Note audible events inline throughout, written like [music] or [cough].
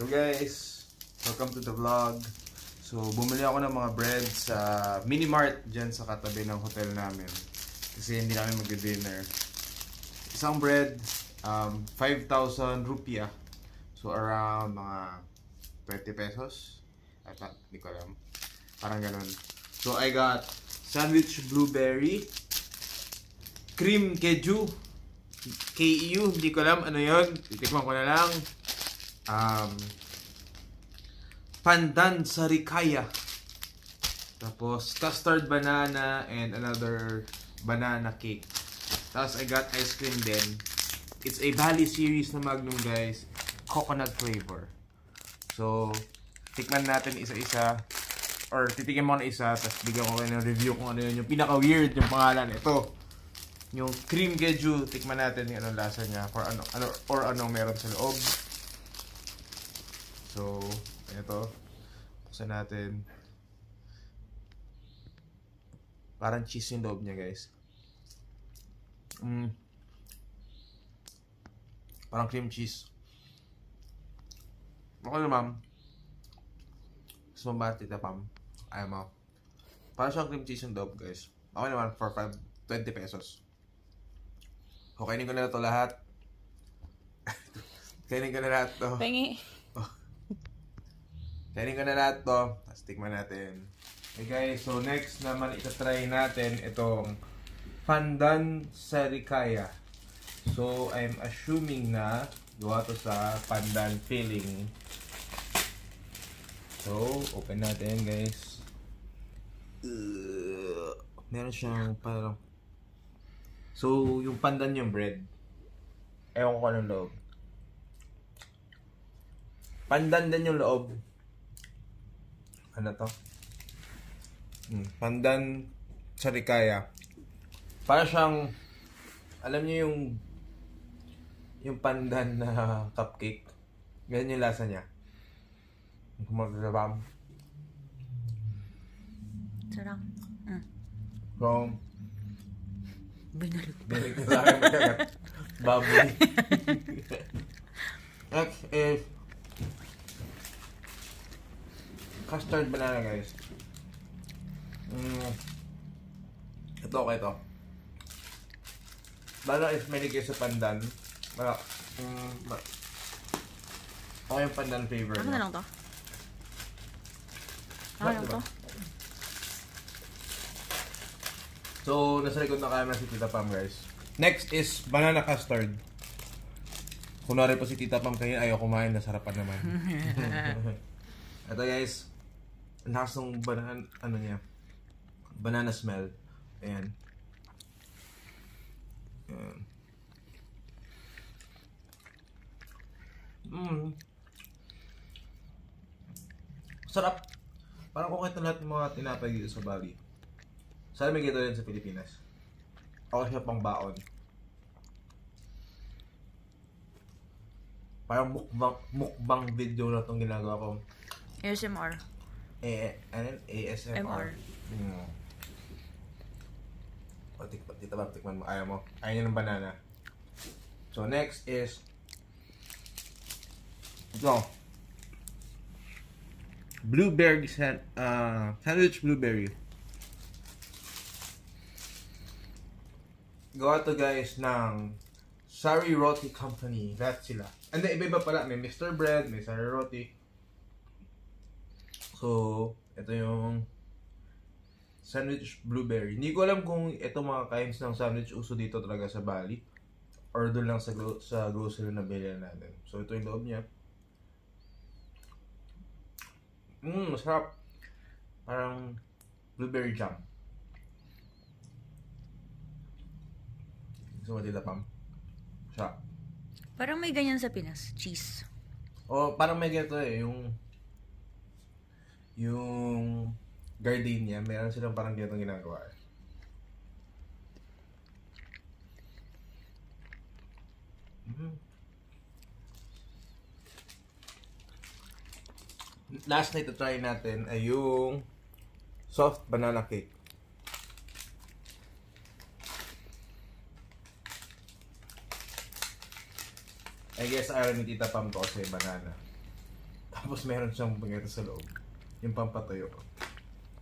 So guys, welcome to the vlog. So bumili ako ng mga bread sa Mini Mart dyan sa katabi ng hotel namin. Kasi hindi namin mag-dinner. Isang bread, um, 5,000 rupiah. So around mga 20 pesos. At hindi ko alam. Parang ganun. So I got sandwich blueberry, cream keju, KEU, hindi ko alam ano yon. Titikman ko na lang. Um, pandan sarikaya. Tapos custard banana and another banana cake. Tapos I got ice cream din. It's a Bali series na Magnum guys. Coconut flavor. So, tikman natin isa-isa. Or titikin mo na isa, tapos bigyan ko kayo ng review kung ano yun. Yung pinaka-weird yung pangalan. Ito. Yung cream keju, tikman natin yung anong lasa niya. Or ano, ano, or anong meron sa loob. So, ito. Buksan natin. Parang cheese yung loob niya, guys. Mm. Parang cream cheese. Okay na, ma'am. Gusto mo ba, tita Pam? Ayaw mo. Parang siyang cream cheese yung loob, guys. Okay naman, for 5, 20 pesos. Okay, ko na ito lahat. [laughs] Kainin ko na lahat to. Pengi. Kainin ko na lahat to. Tapos tikman natin. Okay guys, so next naman itatry natin itong Pandan Sarikaya. So, I'm assuming na gawa to sa pandan filling. So, open natin guys. Uh, meron siyang parang So, yung pandan yung bread. Ewan ko anong loob. Pandan din yung loob. Ano to? Hmm, pandan sarikaya. Para siyang, alam niyo yung, yung pandan na cupcake. Ganyan yung lasa niya. Kung magkakabam. Sarang. Mm. So, Binalot. Dinig ko sa akin. [laughs] Baboy. [laughs] Next is custard banana guys. Mm. Ito okay ito. Bala is may ligay sa pandan. Bala, mm, okay yung pandan flavor Ano na lang to? Ano lang diba? to? So, nasa likod na camera si Tita Pam, guys. Next is banana custard. Kunwari po si Tita Pam kayo ayaw kumain, nasarapan naman. [laughs] [laughs] Ito guys, lakas ng banana, ano niya, banana smell. Ayan. Ayan. Mm. Sarap. Parang kung ito lahat ng mga tinapay dito sa Bali. Sana may ganito rin sa Pilipinas. Ako siya pang baon. Parang mukbang, mukbang video na itong ginagawa ko. ASMR. Eh, ano? ASMR. MR. Hmm. O, tik tita ba, tikman mo. Ayaw mo. Ayaw niya ng banana. So, next is ito. Blueberry san uh, sandwich blueberry. Gawa to guys ng Sari Roti Company. That's sila. And then, iba-iba pala. May Mr. Bread, may Sari Roti. So, ito yung sandwich blueberry. Hindi ko alam kung ito mga kinds ng sandwich uso dito talaga sa Bali. Or doon lang sa, gro- sa grocery na bilhin natin. So, ito yung loob niya. Mmm, masarap. Parang blueberry jam. Gusto mo tita Pam? Sarap. Parang may ganyan sa Pinas. Cheese. O, parang may ganito eh, yung yung gardenia, meron silang parang ganito ginagawa. Mhm. Last na ito try natin ay yung soft banana cake. I guess ayaw ni Tita Pam to kasi banana. Tapos meron siyang pangyato sa loob. Yung pampatayo.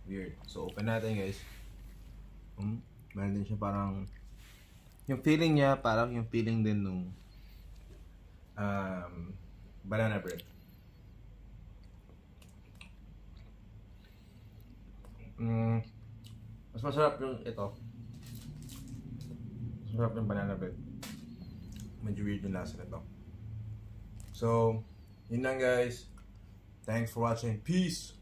Weird. So, open natin guys. Hmm, meron din siya parang... Yung feeling niya, parang yung feeling din nung um, banana bread. Mm, mas masarap yung ito. Mas masarap yung banana bread. Medyo weird yung lasa nito. So, yun lang guys. Thanks for watching. Peace!